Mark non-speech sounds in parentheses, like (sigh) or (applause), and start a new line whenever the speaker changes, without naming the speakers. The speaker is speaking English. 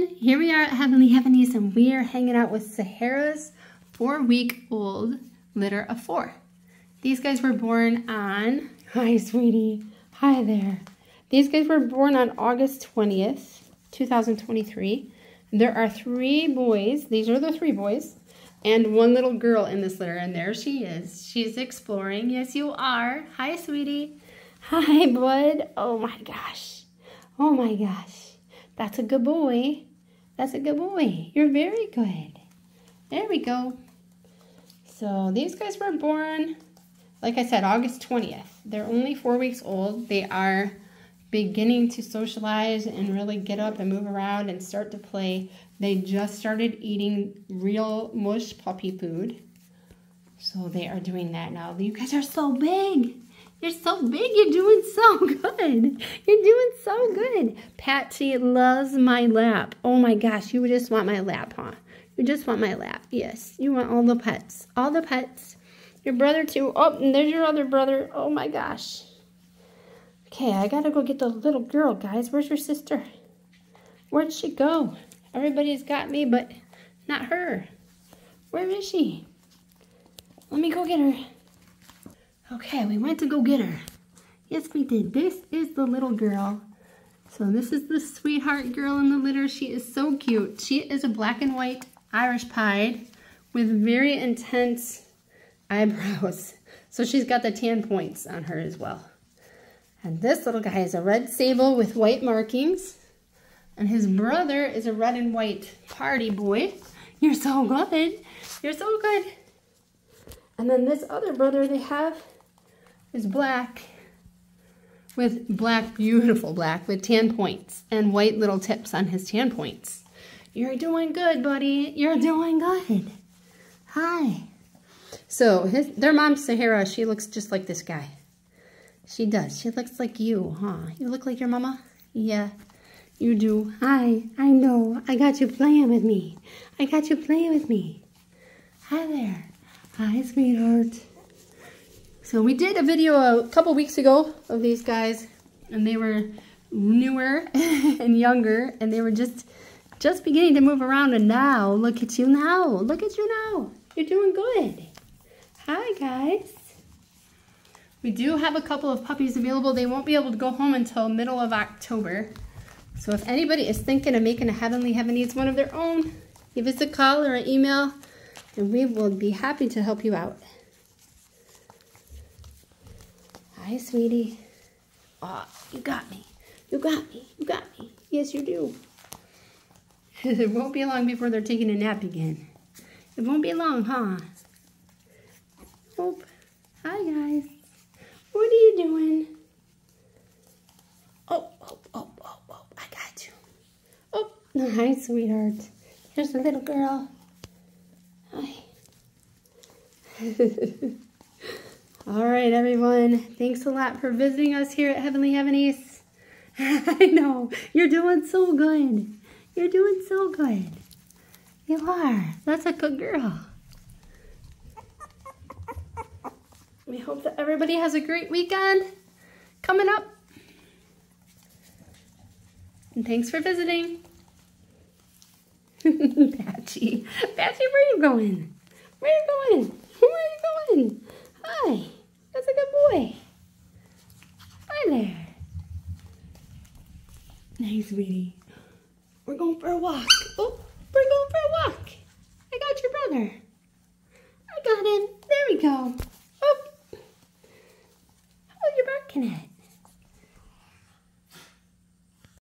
everyone. Here we are at Heavenly Havanese and we are hanging out with Sahara's four-week-old litter of four. These guys were born on... Hi, sweetie. Hi there. These guys were born on August 20th, 2023. There are three boys. These are the three boys. And one little girl in this litter. And there she is. She's exploring. Yes, you are. Hi, sweetie. Hi, bud. Oh, my gosh. Oh, my gosh. That's a good boy. That's a good boy. You're very good. There we go. So these guys were born, like I said, August 20th. They're only four weeks old. They are beginning to socialize and really get up and move around and start to play. They just started eating real mush puppy food. So they are doing that now. You guys are so big. You're so big. You're doing so (laughs) good. You're doing so good. Patsy loves my lap. Oh my gosh, you would just want my lap, huh? You just want my lap. Yes, you want all the pets. All the pets. Your brother too. Oh, and there's your other brother. Oh my gosh. Okay, I gotta go get the little girl, guys. Where's your sister? Where'd she go? Everybody's got me, but not her. Where is she? Let me go get her. Okay, we went to go get her. Yes, we did. This is the little girl. So this is the sweetheart girl in the litter. She is so cute. She is a black and white Irish pied with very intense eyebrows. (laughs) So she's got the tan points on her as well. And this little guy is a red sable with white markings. And his brother is a red and white party boy. (laughs) You're so good. You're so good. And then this other brother they have is black with black, beautiful black with tan points and white little tips on his tan points. You're doing good, buddy. You're doing good. Hi. So his, their mom, Sahara, she looks just like this guy. She does. She looks like you, huh? You look like your mama? Yeah, you do. Hi, I know. I got you playing with me. I got you playing with me. Hi there. Hi, sweetheart. So we did a video a couple weeks ago of these guys and they were newer (laughs) and younger and they were just just beginning to move around and now look at you now. Look at you now. You're doing good. Hi guys. We do have a couple of puppies available. They won't be able to go home until middle of October. So if anybody is thinking of making a Heavenly Havanese one of their own, give us a call or an email and we will be happy to help you out. Hi, sweetie. Oh, you got me. You got me. You got me. Yes, you do. (laughs) it won't be long before they're taking a nap again. It won't be long, huh? Nope. Hi, guys. What are you doing? Oh, oh, oh, oh, oh, I got you. Oh, hi, sweetheart. Here's the little girl. Hi. (laughs) All right, everyone. Thanks a lot for visiting us here at Heavenly Havanese. (laughs) I know. You're doing so good. You're doing so good. You are. That's a good girl. We hope that everybody has a great weekend coming up. And thanks for visiting. (laughs) Patchy. Patchy, where are you going? Where are you going? Where are you going? Hi. That's a good boy. Hi there. Nice, sweetie. We're going for a walk. Oh, we're going for a walk. I got your brother. I got him. There we go. Oh. Oh, you're barking at.